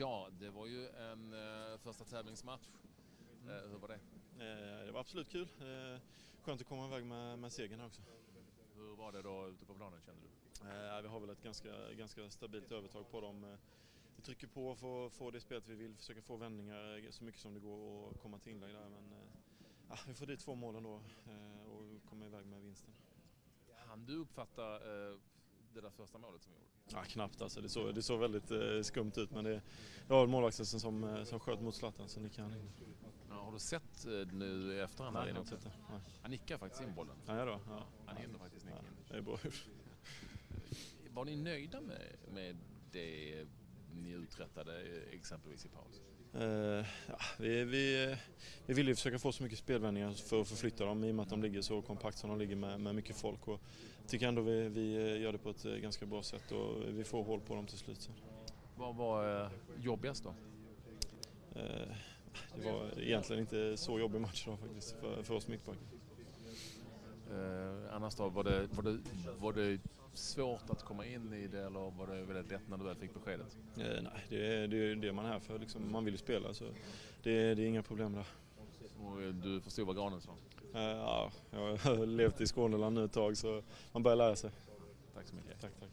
Ja, det var ju en eh, första tävlingsmatch. Eh, hur var det? Eh, det var absolut kul. Eh, skönt att komma iväg med, med segern här också. Hur var det då ute på planen kände du? Eh, vi har väl ett ganska, ganska stabilt övertag på dem. Eh, vi trycker på för att få det spelet vi vill, försöka få vändningar så mycket som det går och komma till inlägg där. Men vi får dit två mål ändå och komma iväg med vinsten. Han du uppfatta eh, det där första målet som vi gjorde? Ja, knappt alltså. Det såg, det såg väldigt eh, skumt ut men det, det var målvakten som, eh, som sköt mot Zlatan så nickade han in. Ja, har du sett eh, nu i efterhand? Nej, jag har inte sett det. Nej. Han nickar faktiskt in bollen. Ja, då. ja. Han hinner faktiskt nicka ja, in. Det är bra. Var ni nöjda med, med det uträttade eh, exempelvis i paus? Eh, ja, vi, vi, vi vill ju försöka få så mycket spelvändningar för att förflytta dem i och med att de ligger så kompakt som de ligger med, med mycket folk. Och jag tycker ändå vi, vi gör det på ett eh, ganska bra sätt och vi får håll på dem till slut. Sen. Vad var eh, jobbigast då? Eh, det var egentligen inte så jobbig match idag faktiskt för, för oss mittbackar. Eh, annars då, var det, var, det, var det svårt att komma in i det eller var det väldigt lätt när du väl fick beskedet? Eh, nej, det är det, det man är här för. Liksom. Man vill ju spela så det, det är inga problem där. Och eh, du förstod vad granen sa? Eh, ja, jag har levt i Skåneland nu ett tag så man börjar lära sig. Tack så mycket. Tack, tack.